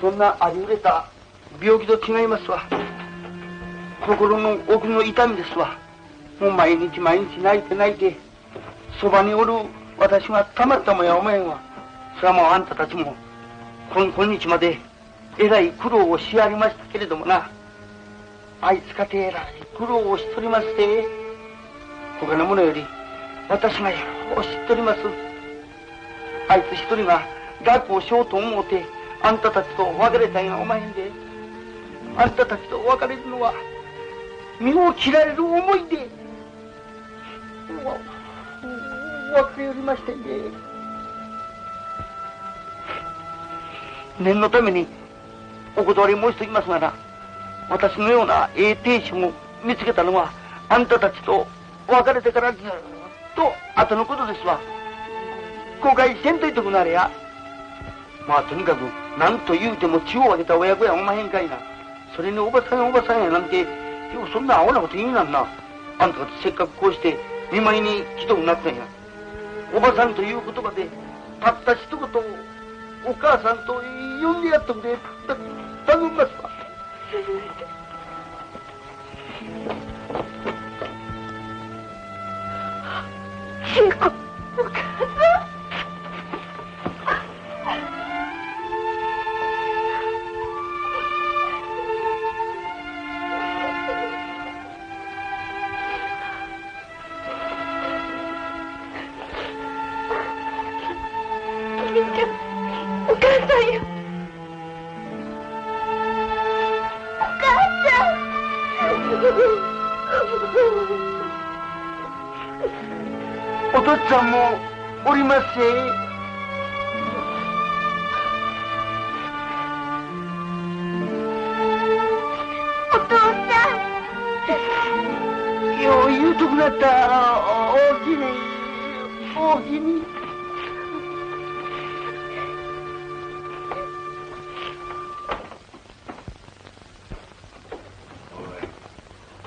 そんなありふれた病気と違いますわ。心の奥の痛みですわ。もう毎日毎日泣いて泣いて、そばにおる私がたまったもやおまへんわ。それはもうあんたたちも、こん今日までえらい苦労をしやりましたけれどもな、あいつかてえらい苦労をしとりまして、他のものより私がよう知っとります。あいつ一人が楽をしようと思うて、あんたたちと別れたんやおまへんで。あんたたちと別れるのは、身を切られる思いで、わ、別れよりましてんで。念のために、お断り申しときますがな、私のようなええ亭主も見つけたのは、あんたたちと別れてからずっと後のことですわ。後悔せんといてくなれや。まあとにかく、何と言うても血を分けた親子やおまへんかいな。それにおばさんやおばさんやなんて、ようそんなアホなこと言うなんな。あんたたちせっかくこうして見舞いに来とくなったんや。おばさんという言葉で、たった一言、お母さんと呼んでやっとくれ。た頼みますわ。千子お母さん言うとくなった、大きに、大きに。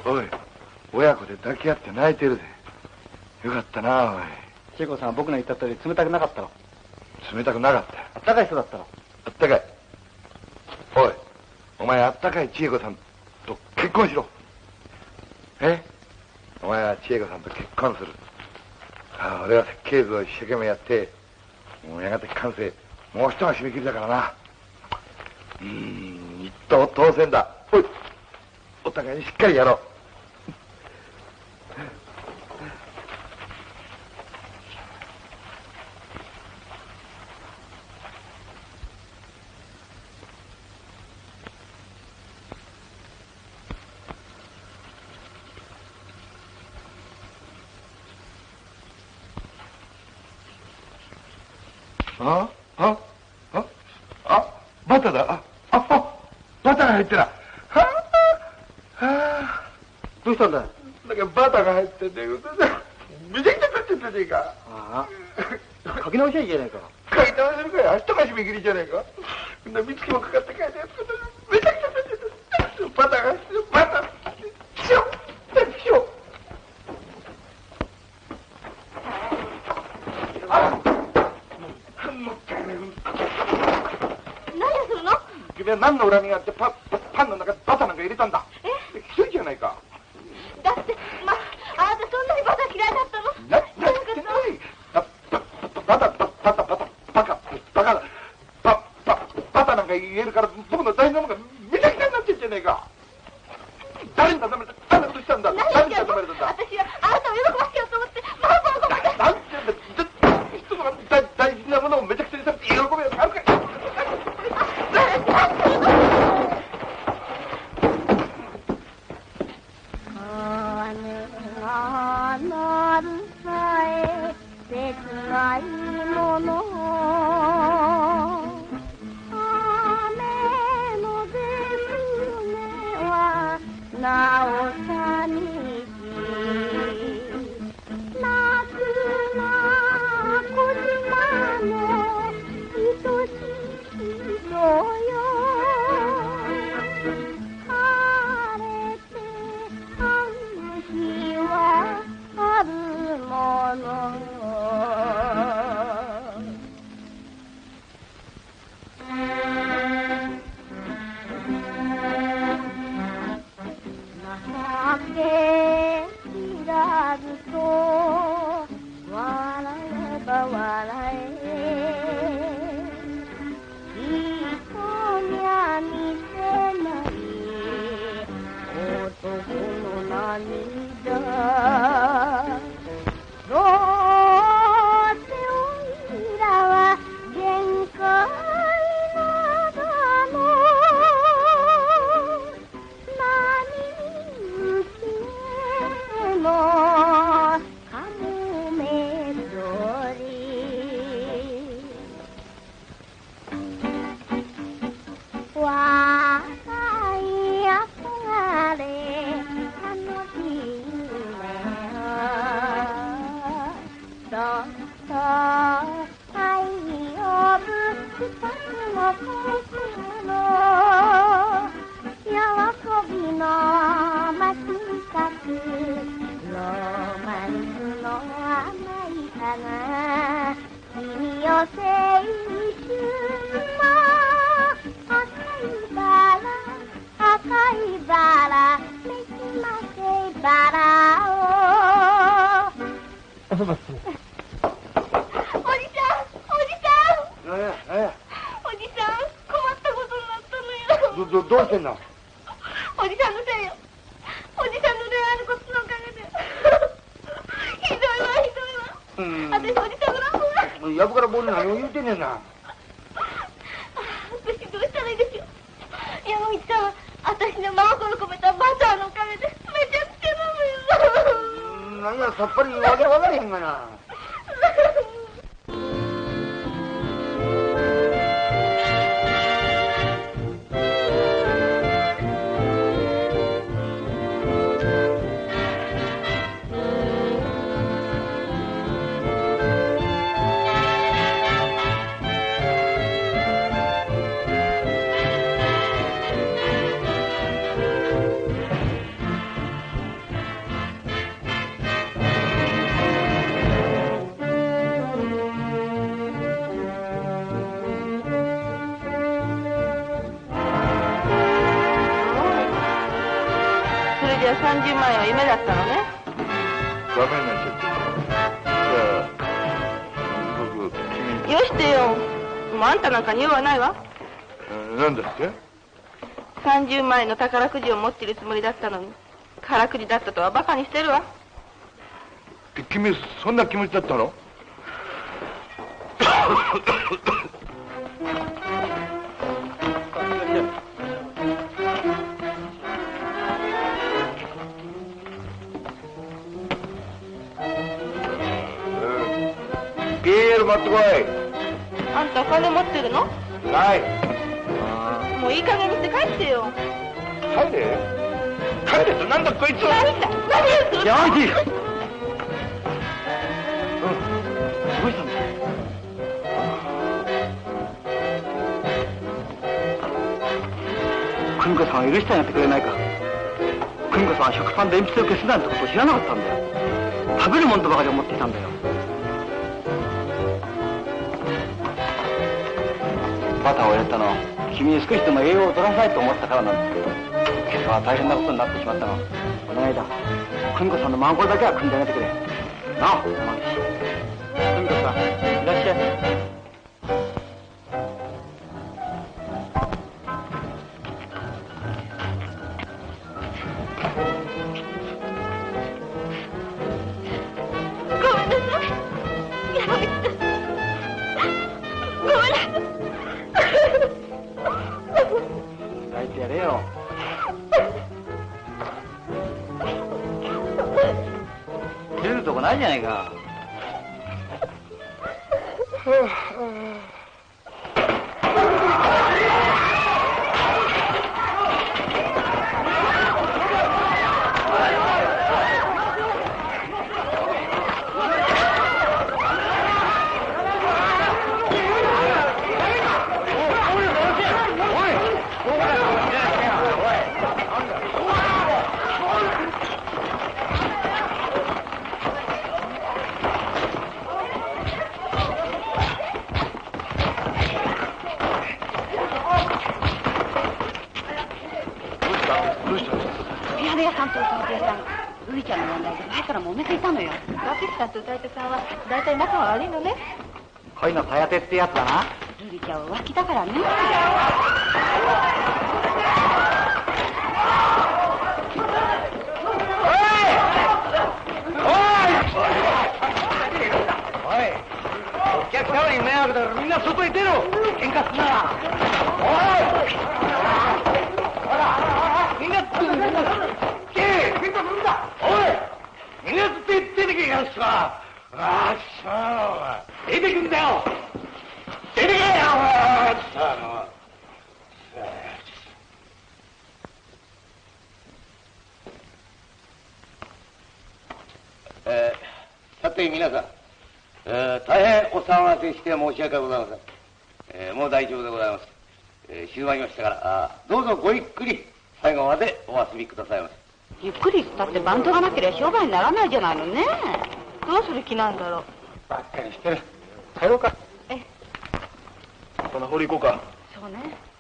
おい、親子で抱き合って泣いてるで。よかったな、おい。千恵子さんは僕の言った通り冷たくなかったろ。冷たくなかった。あったかい人だったろ。あったかい。おい、お前あったかい千恵子さんと結婚しろ。え？お前は千恵子さんと結婚する。ああ俺は設計図を一生懸命やって、もうやがて完成。もう一が締め切りだからな。うーん、一等当選だ。おい、お互いにしっかりやろう。ああああバタだ。あ、あ、あバタが入ってら。はあ、はあ。どうしたんだ？よ。なんかバタが入ってて、めちゃくちゃ食ってたじゃねえか。ああ。書き直しちゃいけないか。書いてまするかよ。明日が締め切りじゃねえか。こんな見つけもかかって書いてやつめちゃくちゃ食ってた。バタが入ってる。バタ。ピショピショあら。もったいない。何をするの君は何の恨みは30万円は夢だったのね。ダメになっちゃってじゃあ僕君。よしてよ。もうあんたなんかに用はないわ。えーなんだって？30万円の宝くじを持っているつもりだったのに空くじだったとはバカにしてるわ。え君そんな気持ちだったの？こい。あんたお金持ってるの？ない。もういい加減にして帰ってよ。帰れ？帰れってなんだこいつは。何だ？何をする山道どうしたんだ。久美子さんは許してあげてくれないか。久美子さんは食パンで鉛筆を消すなんてことを知らなかったんだよ。食べるもんとばかり思っていたんだよバターを入れたのは君に少しでも栄養を取らせたいと思ったからなんですけど今朝は大変なことになってしまったがお願いだ久美子さんのマンゴーだけは組んであげてくれ。なあ山岸久美子さん。[SIGHS] Oh, oh. で前から揉めていたのよさんと歌い手さんは大体仲は悪いのね。恋の颯ってやつだな。ルリちゃんは浮気だからね。おい。お客様に迷惑だからみんな外へ出ろ。喧嘩すんな。おいほらみんなみんなけ喧嘩するんだおいみんな出て出てけよっしゃあっしゃ出てくんだよ出てけよあっしゃえーさて皆さん、えー大変お騒がせして申し訳ございません、えーもう大丈夫でございます、えー終盤りましたからあーどうぞごゆっくり最後までお遊びくださいませ。ゆっくりだってバンドがなければ商売にならないじゃないのね。どうする気なんだろう。ばっかりしてる。帰ろうか。え。この堀行こうか。そうね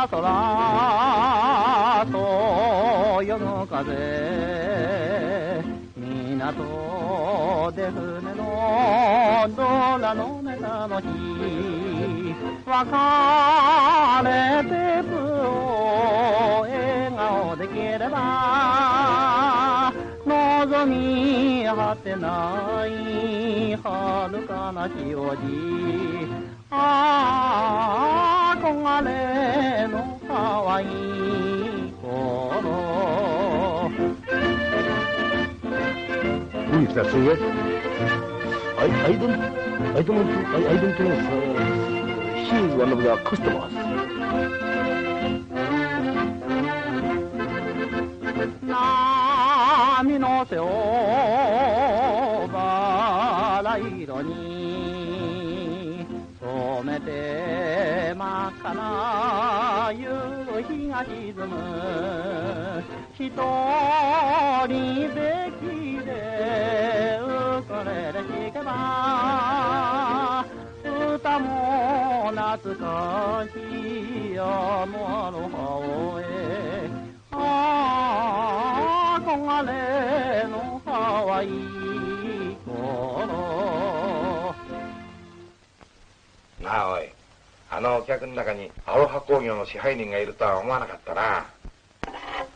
晴れた空そう夜の風港で船のドラのネタの日別れてくを笑顔できれば望み果てない遥かな日をじ。ああ憧れの可愛い頃 Who is that singer? I, I don't, I don't, I, I don't know. Uh, she is one of the customers. 波の背をバラ色にめて真っ赤な夕日が沈む。一人べきでウクレレ弾けば歌も懐かしいあのアロハをえ。ああ憧れの可愛い頃。なあおい。あのお客の中にアロハ工業の支配人がいるとは思わなかったな。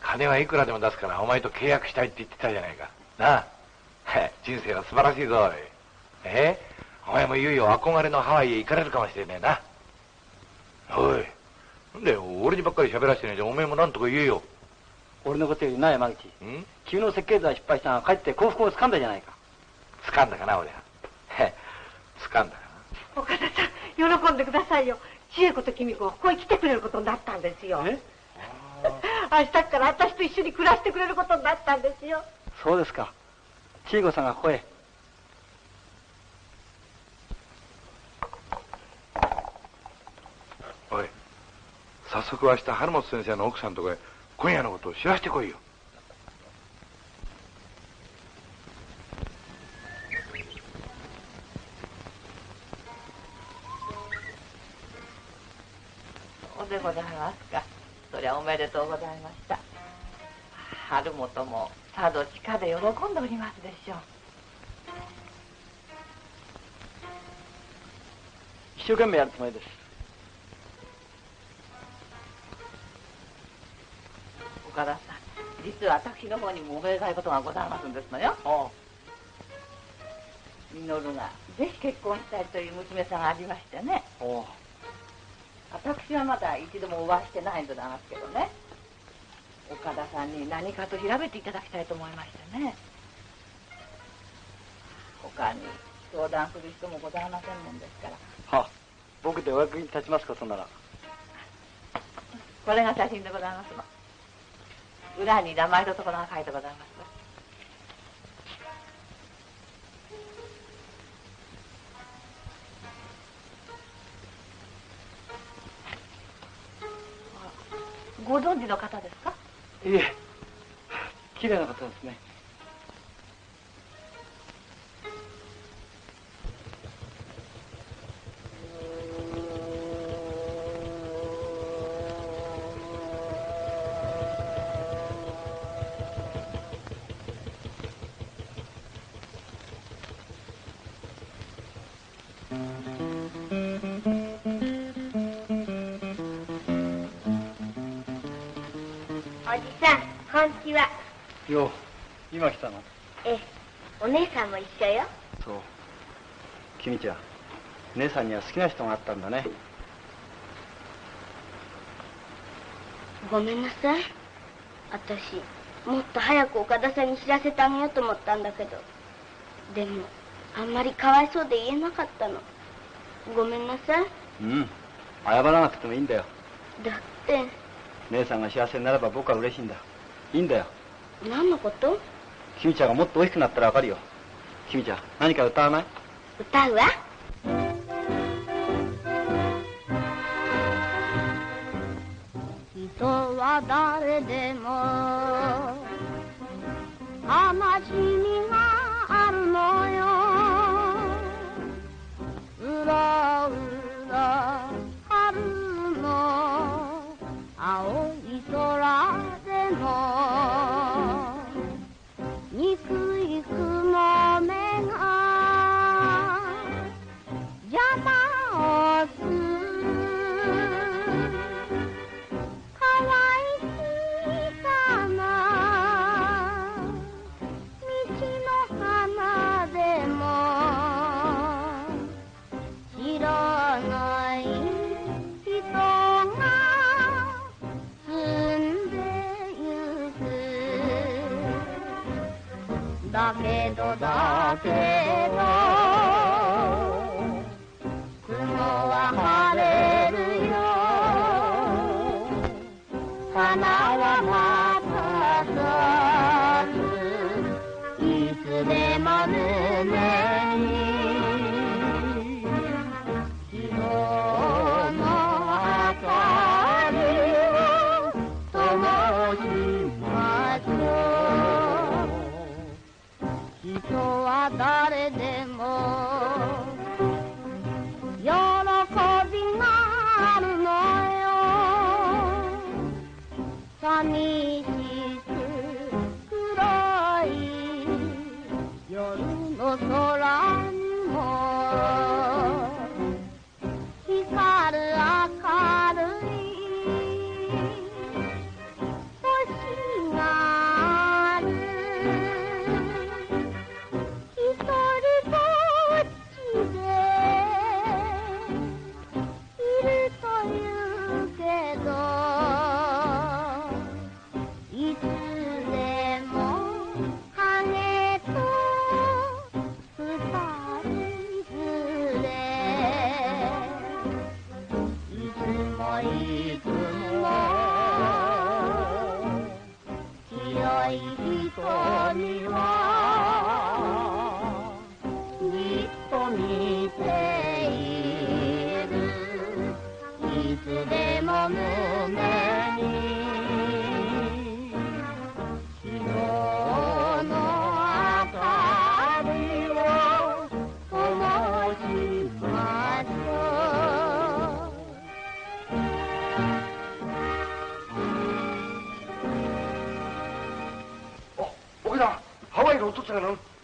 金はいくらでも出すからお前と契約したいって言ってたじゃないか。な。あへ人生は素晴らしいぞおい。え？お前もいよいよ憧れのハワイへ行かれるかもしれねえな。おい。なんだよ俺にばっかり喋らせてねえじゃん。お前もなんとか言えよ。俺のことよりな山口。ん？君の設計図は失敗したが帰って幸福をつかんだじゃないか。掴んだかな俺は。へ掴んだか岡田さん喜んでくださいよ。千恵子と君子がここへ来てくれることになったんですよ。明日から私と一緒に暮らしてくれることになったんですよ。そうですか。千恵子さんがここへ。おい早速明日春本先生の奥さんのとこへ今夜のことを知らせてこいよそうでございますか。そりゃおめとうございました。春本もさぞ地下で喜んでおりますでしょう。一生懸命やるつもりです。岡田さん実は私の方にもおめでたいことがございますんですのよ。稔がぜひ結婚したいという娘さんがありましてね私はまだ一度もお会いしてないんでございますけどね。岡田さんに何かと調べていただきたいと思いましてね。他に相談する人もございませんもんですから。はあ僕でお役に立ちますことなら。これが写真でございますの。裏に名前のところが書いてございますご存知の方ですか？いえ綺麗な方ですね。よう今来たの？ええ、お姉さんも一緒よ。そう君ちゃん姉さんには好きな人があったんだねごめんなさい。私、もっと早く岡田さんに知らせてあげようと思ったんだけど。でも、あんまりかわいそうで言えなかったの。ごめんなさい。うん謝らなくてもいいんだよだって、姉さんが幸せになれば僕は嬉しいんだいいんだよ何のこと？君ちゃんがもっと大きくなったらわかるよ。君ちゃん何か歌わない？歌うわ。人は誰でも悲しみだ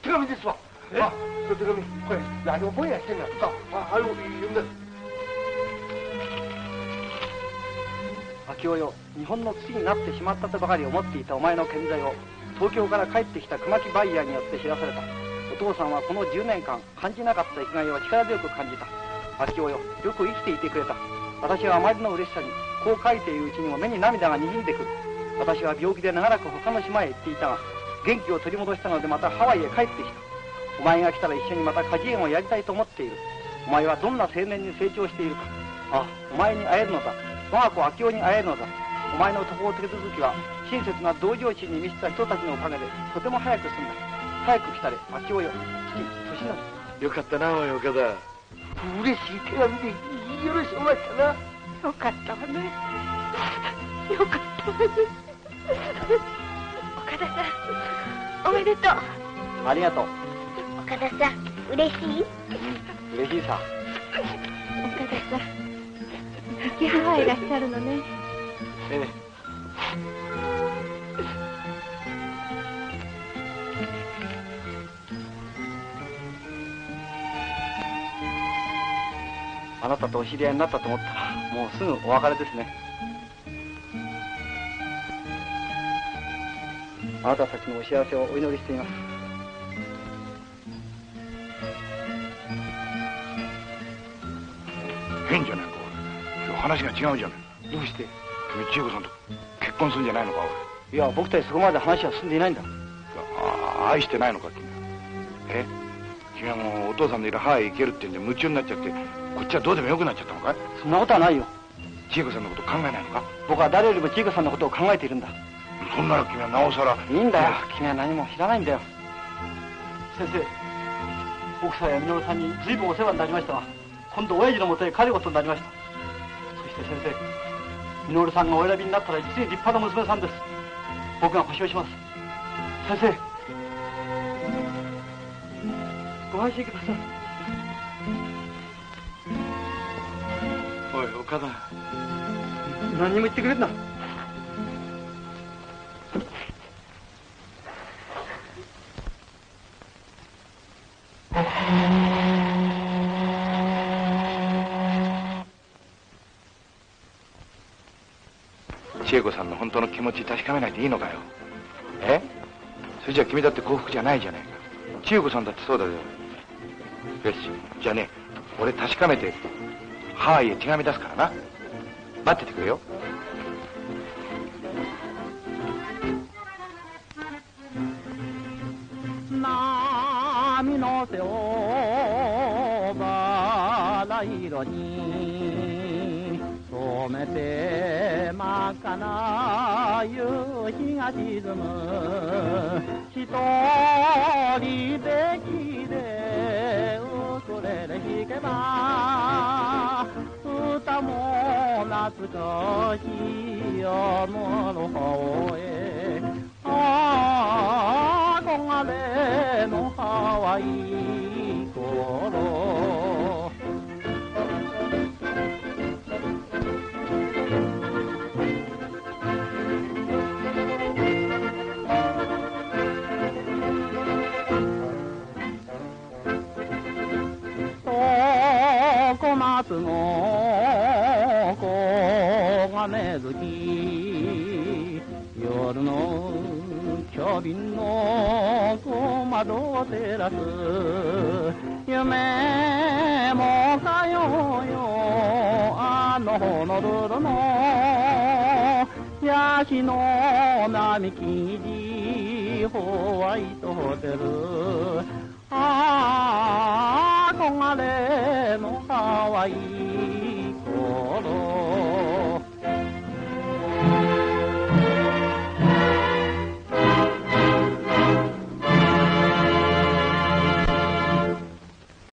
手紙ですわ。あ、手紙、これ、何覚えやしてんだ。さあ、あ、あれを読んで。秋夫よ日本の土になってしまったとばかり思っていたお前の健在を東京から帰ってきた熊木バイヤーによって知らされたお父さんはこの10年間感じなかった生きがいを力強く感じた秋夫よよく生きていてくれた私はあまりの嬉しさにこう書いているうちにも目に涙がにじんでくる私は病気で長らく他の島へ行っていたが元気を取り戻したのでまたハワイへ帰ってきた。お前が来たら一緒にまた果樹園をやりたいと思っている。お前はどんな青年に成長しているか。あお前に会えるのだ。我が子秋夫に会えるのだ。お前の渡航手続きは親切な同情心に満ちた人たちのおかげでとても早く済んだ。早く来たれ。秋夫よ。父年よかったなおい岡田。嬉しい手紙でよろしおましたな。よかったわね。よかったわね岡田さんおめでとう。ありがとう。岡田さん嬉しい？嬉しいさ。岡田さんいらっしゃるのね。ええ。あなたとお知り合いになったと思ったらもうすぐお別れですねあなたたちのお幸せをお祈りしています。変じゃないか。俺話が違うじゃない。どうして？君千恵子さんと結婚するんじゃないのかいや僕たちそこまで話は進んでいないんだ。俺あ愛してないのか君。え？君はもうお父さんのいるハワイ行けるってんで夢中になっちゃってこっちはどうでもよくなっちゃったのかい？そんなことはないよ。千恵子さんのこと考えないのか？僕は誰よりも千恵子さんのことを考えているんだそんなら君はなおさら。いいんだよ。君は何も知らないんだよ。先生奥さんや稔さんに随分お世話になりましたが今度親父のもとへ帰ることになりました。そして先生稔さんがお選びになったら実に立派な娘さんです。僕が保証します。先生ご安心ください。おい岡田。何にも言ってくれんな恵子さんの本当の気持ち確かめないでいいのかよ。え？それじゃ君だって幸福じゃないじゃないか。千恵子さんだってそうだよよしじゃあね俺確かめてハワイへ手紙出すからな。待っててくれよ。波の背をバラ色に染めて真っ赤な夕日が沈む一人べきでウクレレ弾けば歌も懐かしいあの方へ。憧れのハワイ。黄金月。夜のキャビンの小窓を照らす。夢もかよよ。あのホノルルのヤシの並木地ホワイトホテル。